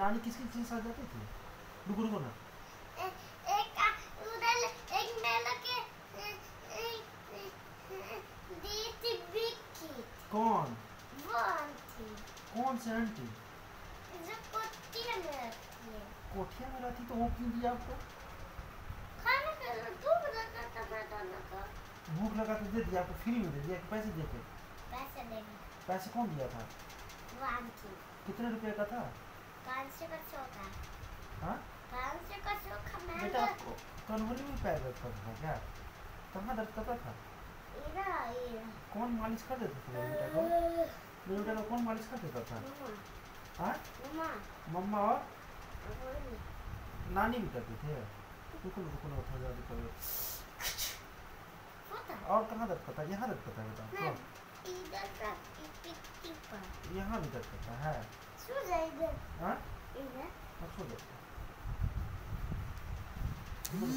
नानी किसकी चीज़ साथ जाती थी? रुको रुको ना। ए- एक उधर एक मेला के दी थी बिक्की कौन? वो आंटी कौन से आंटी? जो कुत्तियाँ में रखती है कोठिया में रहती तो वो क्यों दिया आपको? खाने के लिए धूप लगा था मैं मैदान का भूख लगा तो दे दिया आपको फ्री में दे दिया कि पैसे दे के पैसे देंगे। पैसे कौन दिया था? वो आंटी। कितने रुपए का था? हाँ बेटा आपको कन्हरी में पैर दर्द करता था क्या? कहाँ दर्द करता था? इरा इरा कौन मालिश कर देता था बेटा को? मेरे बेटा को कौन मालिश कर देता था? हाँ? मम्मा और? नानी भी करते थे। रुको रुको ना थोड़ा ज़्यादा करो और कहाँ दर्द करता है? यहाँ दर्द करता है बेटा यहाँ भी दर्द करता है। सो जा